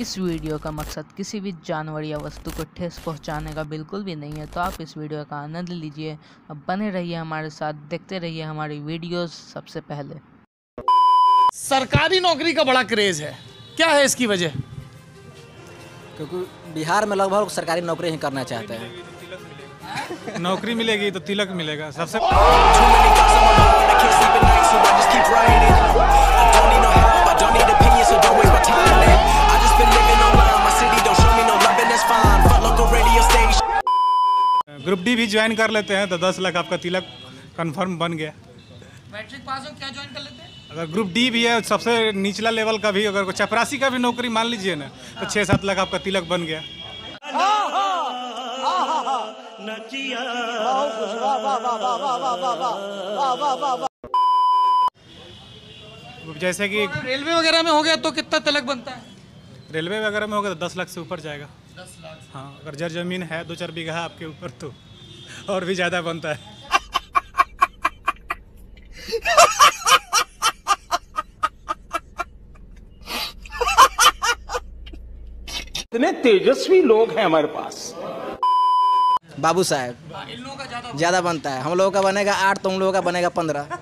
इस वीडियो का मकसद किसी भी जानवर या वस्तु को ठेस पहुँचाने का बिल्कुल भी नहीं है तो आप इस वीडियो का आनंद लीजिए। अब बने रहिए हमारे साथ देखते रहिए हमारी वीडियोस सबसे पहले। सरकारी नौकरी का बड़ा क्रेज है। क्या है इसकी वजह? क्योंकि बिहार में लगभग सरकारी नौकरी ही करना चाहते हैं। नौकरी मिलेगी तो तिलक मिलेगा। सबसे ग्रुप डी भी ज्वाइन कर लेते हैं तो दस लाख आपका तिलक कन्फर्म बन गया। मैट्रिक पास हो क्या ज्वाइन कर लेते हैं? अगर ग्रुप डी भी है सबसे निचला लेवल का भी अगर चपरासी का भी नौकरी मान लीजिए ना तो छः सात लाख आपका तिलक बन गया। जैसे कि रेलवे वगैरह में हो गया तो कितना तिलक बनता है? रेलवे वगैरह में हो गया तो दस लाख से ऊपर जाएगा। दस लाख हाँ अगर जर ज़मीन है दो चार बीघा आपके ऊपर तो और भी ज़्यादा बनता है। इतने तेजस्वी लोग हैं हमारे पास। बाबू साहब ज़्यादा बनता है। हम लोगों का बनेगा आठ तो उन लोगों का बनेगा पंद्रह।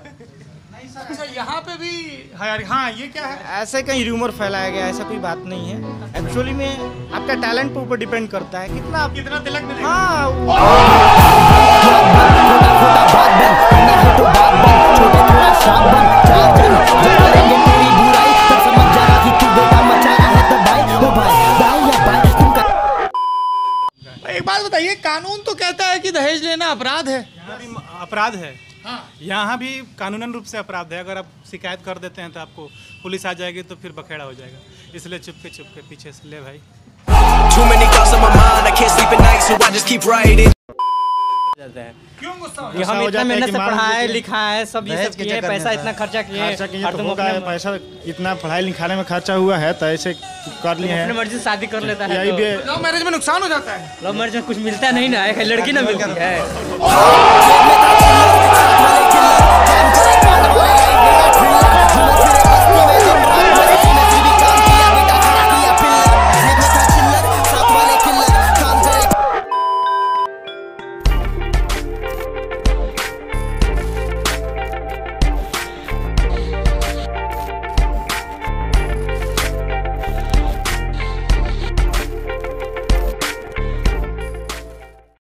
अच्छा यहाँ पे भी हाँ हाँ ये क्या है? ऐसे कहीं रूमर फैलाया गया ऐसा कोई बात नहीं है। एक्चुअली में आपका टैलेंट पे ऊपर डिपेंड करता है। कितना आप कितना तिलक मिलेगा? हाँ एक बात बताइए कानून तो कहता है कि दहेज लेना अपराध है। अपराध है। यहाँ भी कानूनन रूप से अपराध है। अगर आप शिकायत कर देते हैं तो आपको पुलिस आ जाएगी तो फिर बखेड़ा हो जाएगा। इसलिए चुपके चुपके पीछे से ले भाई। हम इतना मेहनत से पढ़ाए लिखाए सब ये सब किए पैसा इतना खर्चा किए खर्चा किए तो होगा पैसा इतना पढ़ाई लिखाने में खर्चा हुआ है तो ऐसे कर लिए अपने हैं। मर्ज़ी से शादी कर लेता है यही भी तो लव मैरिज में नुकसान हो जाता है। लव मैरिज में कुछ मिलता नहीं ना एक लड़की ना मिलती है।